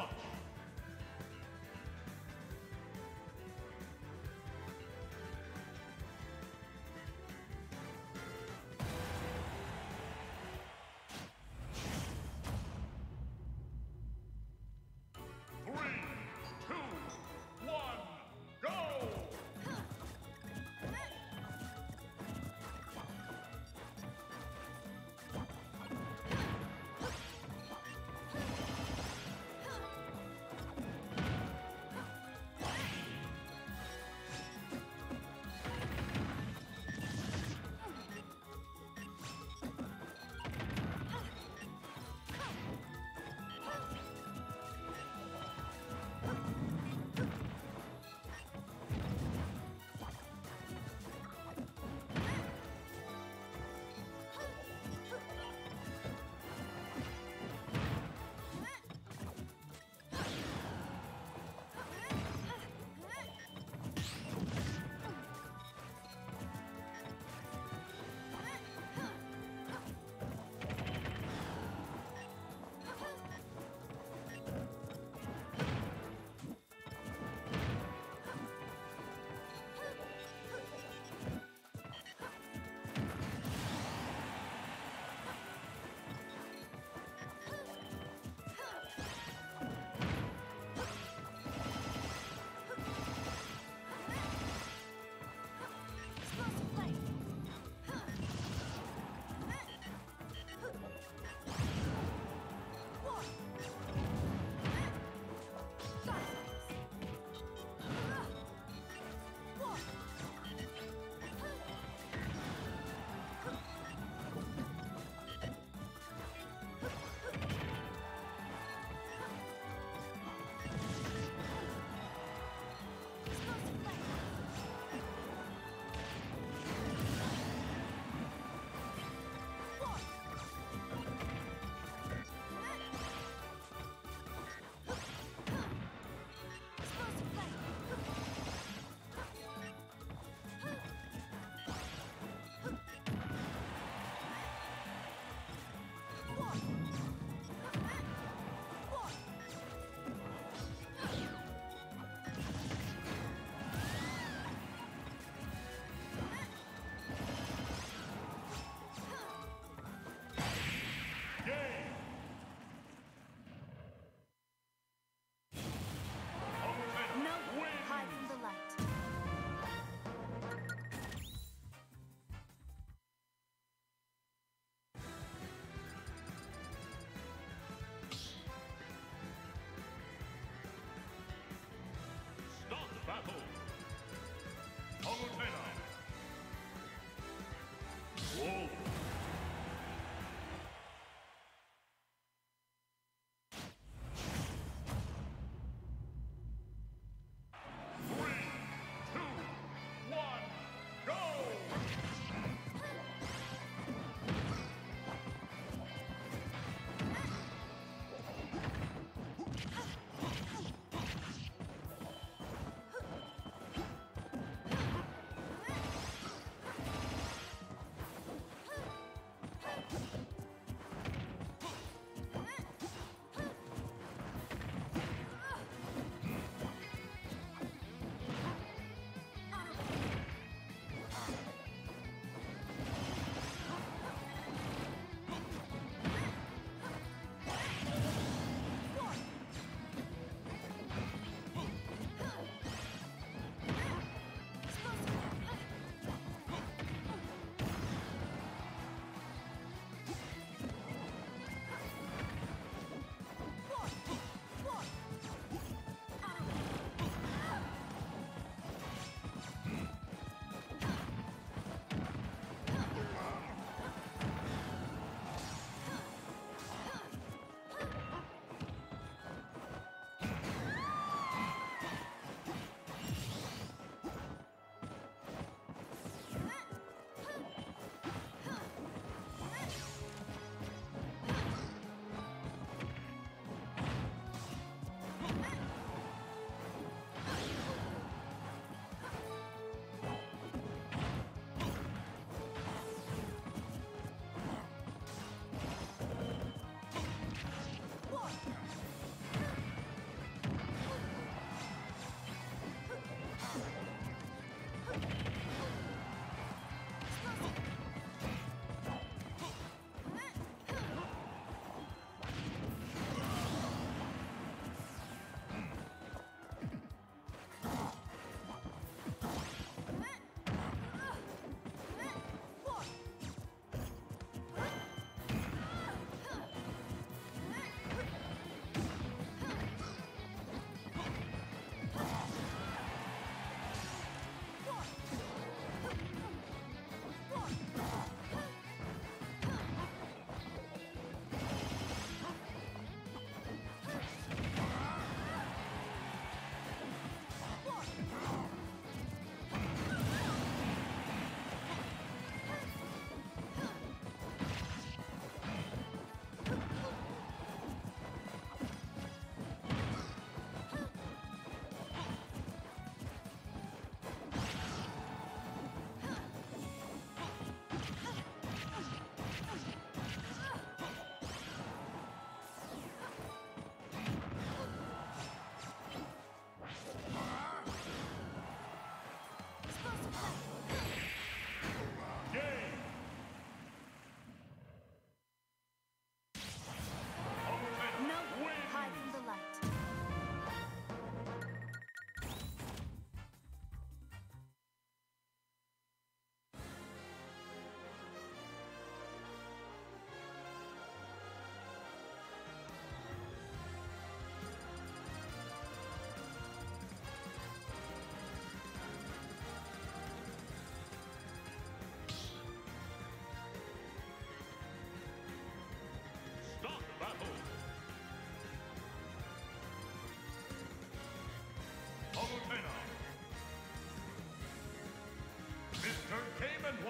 one.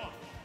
walk.